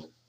Thanks.